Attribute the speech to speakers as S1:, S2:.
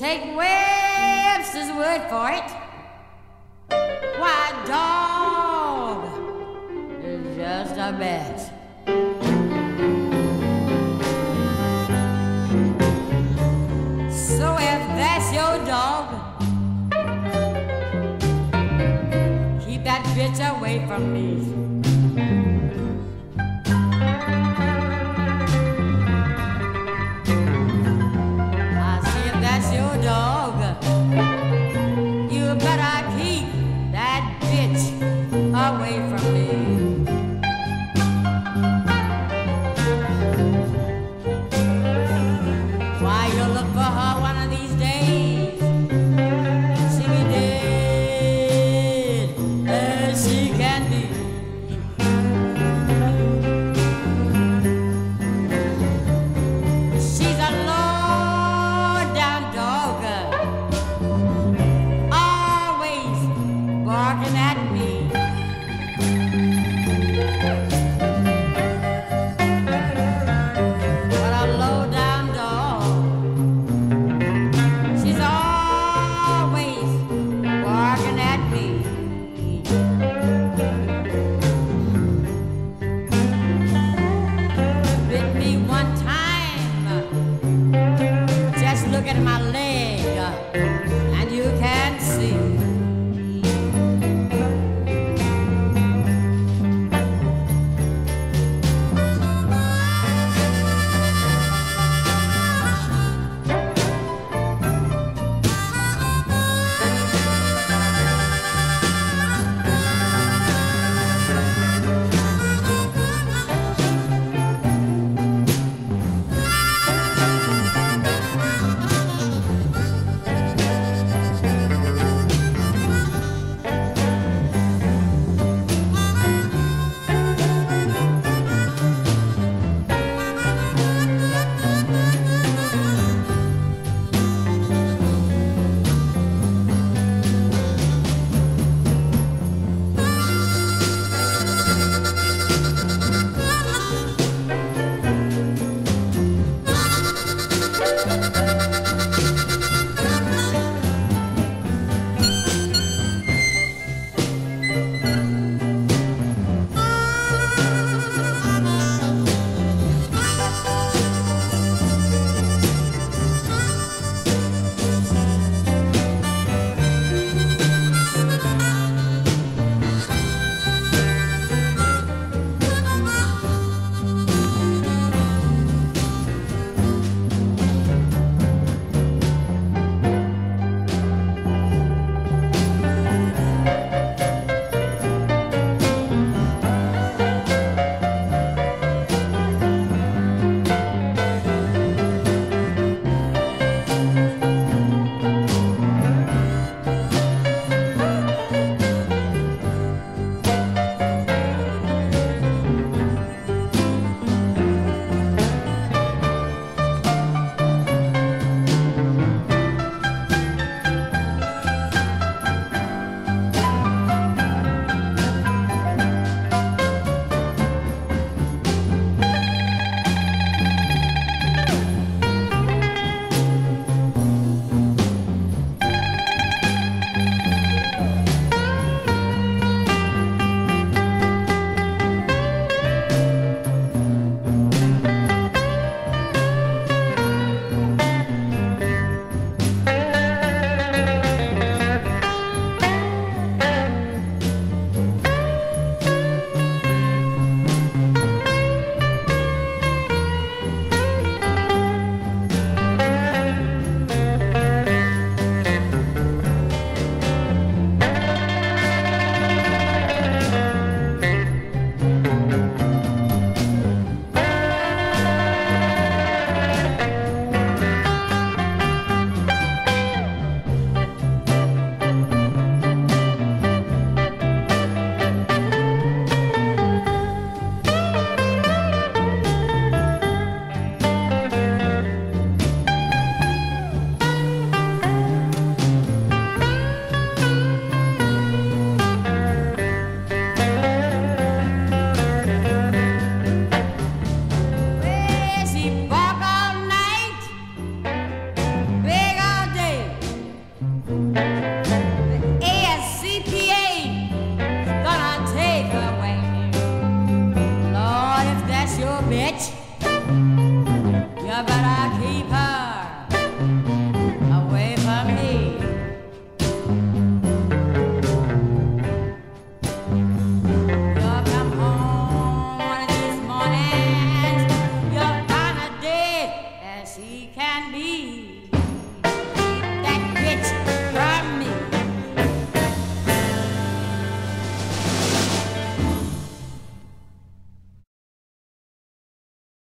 S1: Take Webster's word for it. Why, dog is just a bet. So if that's your dog, keep that bitch away from me. at my leg.